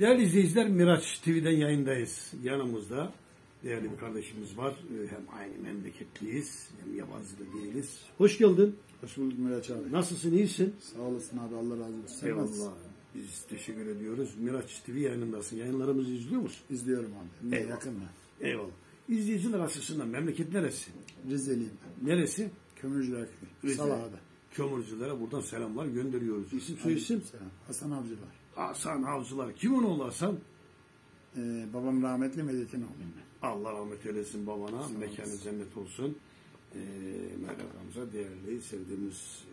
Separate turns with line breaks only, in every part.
Değerli izleyiciler Miraç TV'den yayındayız. Yanımızda değerli bir kardeşimiz var. Ee, Hem aynı memleketliyiz hem yabancı da değiliz. Hoş geldin.
Hoş bulduk Miraç abi.
Nasılsın? iyisin?
Sağ olasın abi Allah razı olsun. Sen
Eyvallah.
nasılsın?
Biz teşekkür ediyoruz. Miraç TV yayınındasın. Yayınlarımızı izliyor musun?
İzliyorum abi.
Eyvallah.
yakın mı?
Eyvallah. İzleyiciler açısından memleket neresi?
Rizeliyim.
Neresi?
Kömürcüler Köyü. Salah'da.
Kömürcülere buradan selamlar gönderiyoruz. İsim soy isim?
Selam. Hasan Avcılar.
Hasan Avcılar. Kimin oğlu Hasan?
Ee, babam rahmetli Medet'in oğluyum ben.
Allah rahmet eylesin babana. Mekanı cennet olsun. Ee, Mevlamıza değerli, sevdiğimiz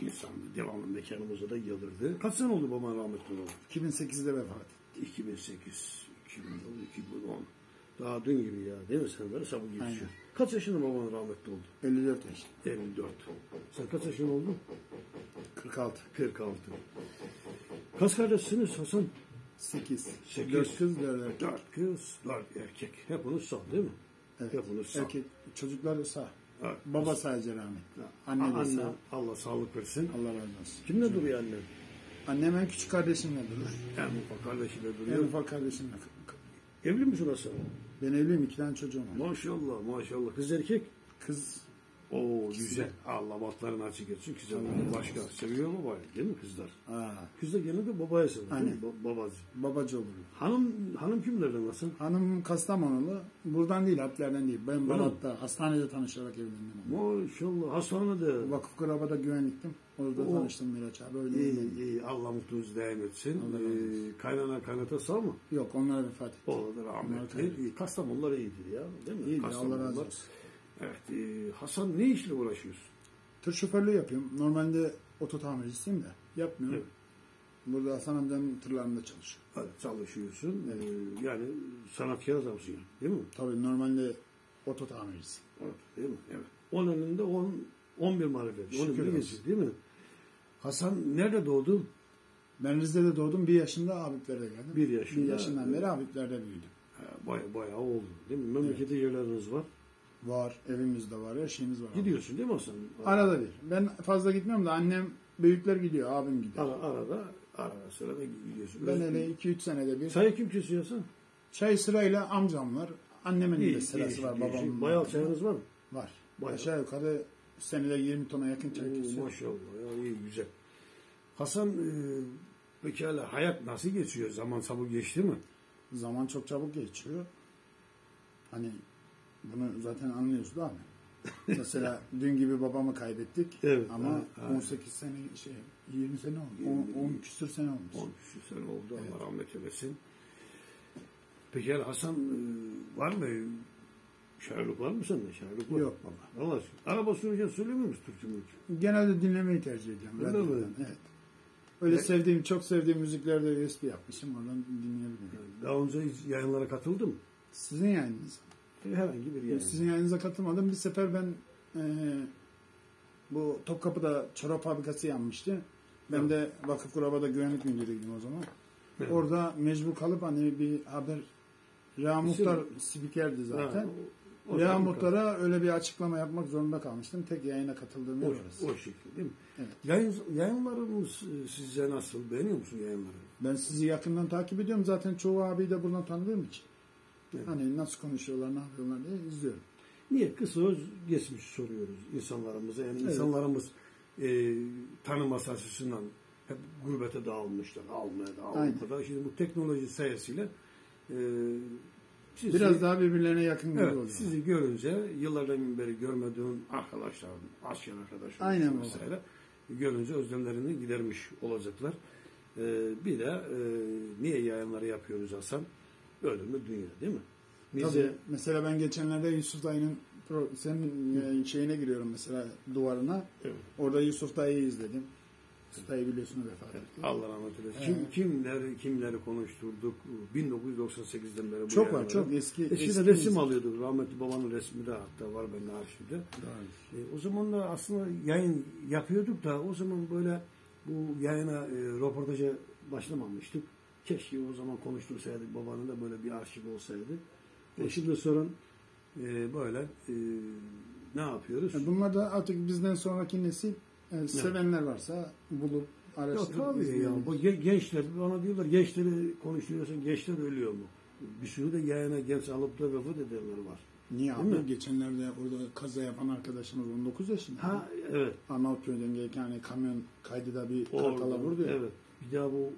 e, insandı. Devamlı mekanımıza da gelirdi. Kaç sene oldu baban rahmetli oldu?
2008'de vefat etti.
2008, 2010, 2010. Daha dün gibi ya değil mi sen böyle sabır geçiyor.
Aynen.
Kaç yaşında baban rahmetli oldu?
54 yaş.
54. Sen kaç yaşında oldun?
46.
46. Kaç kardeşsiniz Hasan?
8.
Sekiz.
4 kız 4 erkek.
Dört kız, dört erkek. Hepiniz sağ değil mi?
Evet.
Hepiniz sağ.
Erkek. Çocuklar sağ.
Evet.
Baba sadece rahmetli.
Anne,
Anne de sağ.
Allah sağlık versin.
Allah razı olsun.
Kimle duruyor annen?
Annem en küçük kardeşimle durur.
En ufak kardeşiyle
En
duruyor.
ufak kardeşimle.
Evli misin Hasan?
Ben evliyim. iki tane çocuğum var.
Maşallah maşallah. Kız erkek.
Kız
Oo güzel. Allah batlarını açık etsin. Güzel. Başka. Seviyor babayı değil mi kızlar?
aa,
Kızlar gene de babaya seviyor.
Aynen.
Ba- babacı.
babacı olur.
Hanım, hanım kimlerden nasıl?
Hanım Kastamonulu. Buradan değil, Alplerden değil. Ben? Balat'ta hastanede tanışarak evlendim.
Maşallah. Hastanede.
Vakıf Kuraba'da güvenliktim. Orada
Oo.
tanıştım Miraç abi. Öyle
İyi,
evlendim.
iyi. Allah mutluluğunuzu daim etsin.
Olsun.
Ee, kaynana kaynata sağ mı?
Yok onlar vefat etti.
O da rahmetli. İyi. İyidir ya. Değil mi?
İyidir Allah razı olsun.
Evet. e, Hasan ne işle uğraşıyorsun?
Tır şoförlüğü yapıyorum. Normalde oto tamircisiyim de yapmıyorum.
Evet.
Burada Hasan amcanın tırlarında çalışıyorum.
Evet, çalışıyorsun. Ee, yani sanatkar adamsın yani, değil mi?
Tabii normalde oto tamircisi.
Evet, değil mi? Evet. On önünde 10 11 marifet.
Şükür
11
olsun.
geçti değil mi? Hasan nerede doğdu?
Ben Rize'de doğdum. Bir yaşında Abitlere geldim.
Bir yaşında.
Bir yaşından beri Abitlerde büyüdüm.
Baya bayağı oldu değil mi? Memlekette yerleriniz var.
Var. Evimiz de var. Her şeyimiz var.
Gidiyorsun değil mi Hasan?
Arada bir. Ben fazla gitmiyorum da annem büyükler gidiyor. Abim gidiyor.
Ara, arada, arada sırada gidiyorsun.
Ben öyle 2-3 senede bir.
Çayı kim kesiyor Hasan?
Çay sırayla amcam var. Annemin
İyi,
de sırası
iyi,
var. Babamın var.
çayınız var mı?
Var.
Bayağı.
Aşağı yukarı senede 20 tona yakın çay kesiyor.
maşallah ya iyi güzel. Hasan e, pekala hayat nasıl geçiyor? Zaman çabuk geçti mi?
Zaman çok çabuk geçiyor. Hani bunu zaten anlıyorsun abi. Mesela dün gibi babamı kaybettik.
Evet,
Ama
evet, evet.
18 sene şey 20 sene oldu. 10, 10 küsür sene olmuş.
10 küsur sene oldu Allah rahmet eylesin. Peki Hasan e, var mı? Şairlik var mı sende? Şairlik var
Yok
baba. Allah aşkına. Araba sürerken söylemiyor musun Türkçe müzik?
Genelde dinlemeyi tercih ediyorum.
Öyle mi?
Evet. Öyle
Ne?
sevdiğim, çok sevdiğim müziklerde USB yapmışım. Oradan dinleyebilirim.
Daha önce yayınlara katıldın mı?
Sizin yayınınız.
Herhangi bir yayın.
Sizin yayınınıza katılmadım. Bir sefer ben e, bu Topkapı'da çorap fabrikası yanmıştı. Ben
Evet.
de Vakıf Kuraba'da güvenlik müdürüydüm o zaman.
Evet.
Orada mecbur kalıp hani bir haber Reha Muhtar spikerdi zaten.
Ha, o- o
Reha
zaman
Muhtar'a öyle bir açıklama yapmak zorunda kalmıştım. Tek yayına katıldığım yer orası.
o şekilde değil mi?
Evet.
Yayın, yayınlarımız e, sizce nasıl? Beğeniyor musun yayınları?
Ben sizi yakından takip ediyorum. Zaten çoğu abiyi de buradan tanıdığım için.
Evet.
Hani nasıl konuşuyorlar, ne yapıyorlar diye izliyorum.
Niye? Kısa öz geçmiş soruyoruz insanlarımıza. Yani
Evet.
insanlarımız e, tanıması açısından hep gurbete dağılmışlar. Almaya dağılmışlar. Şimdi bu teknoloji sayesinde e, sizi,
Biraz daha birbirlerine yakın gibi
evet,
oluyor.
sizi görünce yıllardan beri görmediğin arkadaşların, asker arkadaşların
Aynen
vesaire görünce özlemlerini gidermiş olacaklar. E, bir de e, niye yayınları yapıyoruz Hasan? Ölümlü dünya değil mi?
Tabii.
Bize
Mesela ben geçenlerde Yusuf Dayı'nın senin e, şeyine giriyorum mesela duvarına.
Evet.
Orada Yusuf Dayı'yı izledim. Yusuf Dayı biliyorsunuz vefat etti.
Allah rahmet eylesin.
Evet.
Kim, kimleri, kimleri konuşturduk 1998'den beri bu
Çok var çok eski.
Eskiden
eski
resim
müzik.
alıyorduk. Rahmetli babanın resmi de hatta var bende arşivde. E, o zaman da aslında yayın yapıyorduk da o zaman böyle bu yayına e, röportaja başlamamıştık. Keşke o zaman konuştursaydık babanın da böyle bir arşiv olsaydı. E, şimdi sorun e, böyle e, ne yapıyoruz?
E, Bunlar da artık bizden sonraki nesil e, sevenler varsa bulup araştırıp
tabii
izleyelim.
ya. Bu ge- gençler bana diyorlar gençleri konuşturuyorsun gençler ölüyor mu? Bir sürü de yayına genç alıp da vefat edenler var.
Niye
Değil
abi?
mi?
Geçenlerde orada kaza yapan arkadaşımız 19 yaşında.
Ha evet.
Arnavutköy'den gelirken hani kamyon kaydıda bir
Orada,
kartala vurdu ya.
Evet. Bir daha bu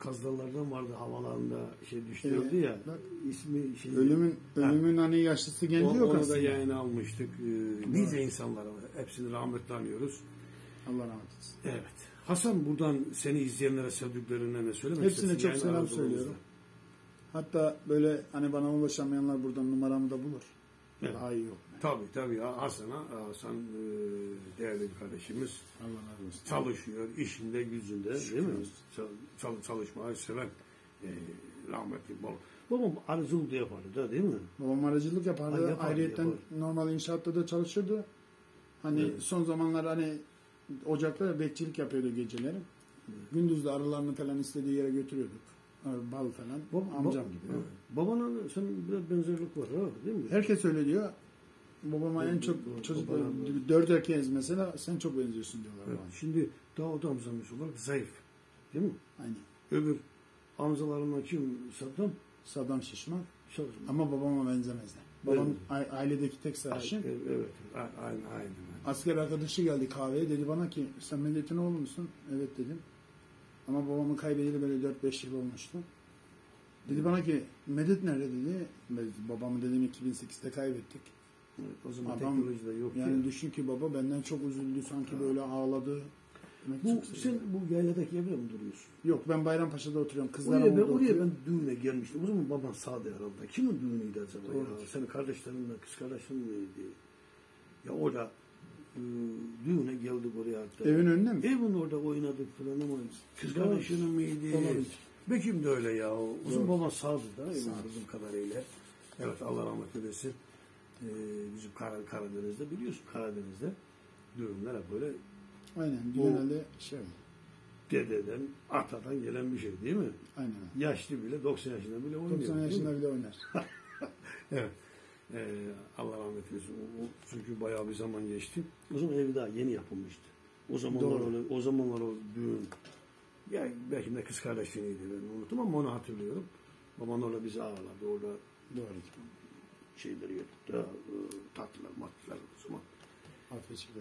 kazdalardan vardı havalarında şey düştürüldü
Evet,
ya.
bak.
ismi şey.
Ölümün
Ha.
ölümün hani yaşlısı genci
O-
yok
onu da
aslında.
yayına almıştık. Ee, biz de insanlara hepsini rahmetle anıyoruz.
Allah rahmet eylesin.
Evet. Hasan buradan seni izleyenlere sevdiklerine ne söylemek
Hepsine
istersin?
çok
Yayın
selam söylüyorum. Hatta böyle hani bana ulaşamayanlar buradan numaramı da bulur.
Evet.
Daha iyi yok.
Tabii tabii Hasan'a Hasan e, değerli bir kardeşimiz
Allah
çalışıyor işinde gücünde değil mi? Çal- çal- çalışmayı seven e, rahmetli baba. Babam arıcılık da yapardı da değil mi?
Babam aracılık yapardı.
Ha, yapardı,
Ayrıyeten
yapardı.
normal inşaatta da çalışırdı. Hani
Evet.
son zamanlar hani ocakta bekçilik yapıyordu geceleri. Gündüz de arılarını falan istediği yere götürüyorduk. Ee, Bal falan.
Baba-
Amcam
ba-
gibi.
Evet. Babana sen biraz benzerlik var ha değil mi?
Herkes öyle diyor. Babama en çok çocuklar, dört erkeğiz mesela sen çok benziyorsun diyorlar.
Evet.
bana.
Şimdi daha o da amcamız olarak zayıf. Değil mi?
Aynen.
Öbür amcalarından kim Saddam?
Saddam şişman
Çalışma.
ama babama benzemezler. Babam
Evet.
ailedeki tek sarışın.
Evet, evet. A- Aynen, aynen.
Asker arkadaşı geldi kahveye dedi bana ki sen Medet'in oğlu musun? Evet dedim. Ama babamı kaybedeli böyle 4-5 yıl olmuştu. Dedi bana ki Medet nerede dedi. Babamı dedim 2008'de kaybettik.
Evet, o zaman
Adam-
teknoloji de yok
Yani
ki.
düşün ki baba benden çok üzüldü sanki böyle ağladı. Demek
Bu, sen bu yayladaki evde mi duruyorsun?
Yok ben Bayrampaşa'da oturuyorum. Kızlar
Oraya ben, oraya ben düğüne gelmiştim. O zaman baban sağdı herhalde. Kimin düğünüydü acaba ya?
Doğrudur.
Senin kardeşlerinle, kız kardeşin miydi? Ya orada e, düğüne geldik oraya hatta.
Evin önünde mi?
Evin orada oynadık falan ama kız
Doğru.
kardeşinin miydi?
Olabilir.
Bekim de öyle ya. Uzun
Doğru.
baba sağdı da evin
Sağ.
bildiğim kadarıyla. Evet Allah rahmet eylesin. Ee, bizim Kar- Karadeniz'de biliyorsun Karadeniz'de düğünler hep böyle
Aynen. Genelde şey.
dededen, atadan gelen bir şey değil mi?
Aynen.
Yaşlı bile 90 yaşında bile oynuyor.
90
değil mi?
yaşında bile oynar.
Evet. Ee, Allah rahmet eylesin. O, o çünkü bayağı bir zaman geçti. O zaman evi daha yeni yapılmıştı. O zamanlar
Doğru.
öyle, o zamanlar o düğün. Ya belki de kız kardeşliğiydi ben unuttum ama onu hatırlıyorum. Baban orada bizi ağırladı. Orada
Doğru.
Şeyleri yaptık da e, tatlılar, matlılar o zaman.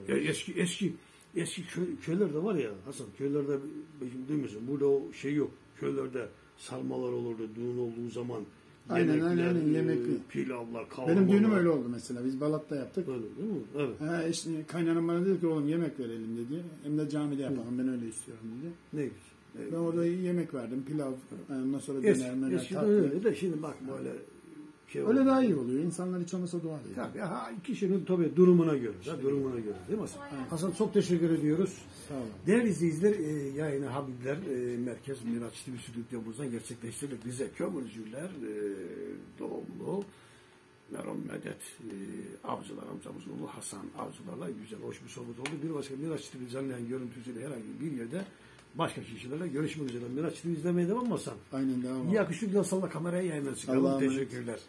Ya eski eski eski köy, köylerde var ya Hasan köylerde belki duymuyorsun. Burada o şey yok. Köylerde sarmalar olurdu düğün olduğu zaman.
Aynen,
yemekler,
aynen, aynen, yemekli.
Pilavlar, kavurmalar.
Benim düğünüm öyle oldu mesela. Biz Balat'ta yaptık.
Öyle değil mi? Evet.
Ha, işte kaynanam bana dedi ki oğlum yemek verelim dedi. Hem de camide yapalım ben öyle istiyorum dedi.
Ne güzel.
Ben orada yemek verdim. Pilav, ondan sonra döner,
eskiden
tatlı.
öyle de şimdi bak böyle şey
Öyle daha iyi oluyor. İnsanlar hiç olmasa dua ediyor.
Tabii ha, kişinin tabii durumuna göre. da, durumuna göre değil mi Hasan? Hasan çok teşekkür ediyoruz.
Sağ olun.
Değerli izleyiciler, e, yayını Habibler e, Merkez Miraç TV stüdyomuzdan gerçekleştirdik. Bize kömürcüler e, doğumlu Meron Medet e, Avcılar amcamız oğlu Hasan Avcılarla güzel, hoş bir sohbet oldu. Bir başka Miraç TV canlı yayın görüntüsüyle herhangi bir yerde başka kişilerle görüşmek üzere. Miraç TV izlemeye devam mı Hasan?
Aynen devam
İyi yakışıklı salla kameraya yayınlar çıkalım.
Allah'a emanet.
Teşekkürler.